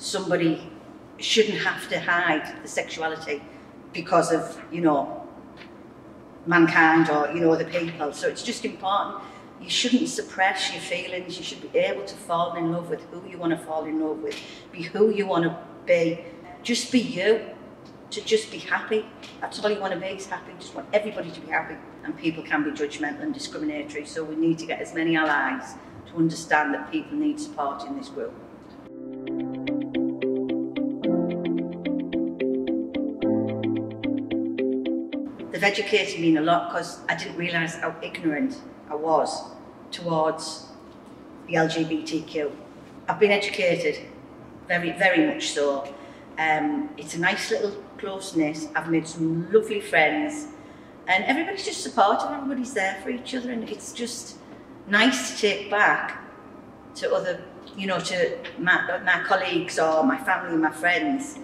somebody shouldn't have to hide the sexuality because of, you know, mankind or, you know, other people. So it's just important. You shouldn't suppress your feelings. You should be able to fall in love with who you want to fall in love with, be who you want to be. Just be you, to just be happy. That's all you want to be is happy. Just want everybody to be happy. And people can be judgmental and discriminatory. So we need to get as many allies to understand that people need support in this group. They've educated me in a lot because I didn't realise how ignorant I was towards the LGBTQ. I've been educated, very, very much so. Um, it's a nice little closeness. I've made some lovely friends, and everybody's just supportive. Everybody's there for each other, and it's just nice to take back to other, you know, to my, my colleagues or my family, my friends,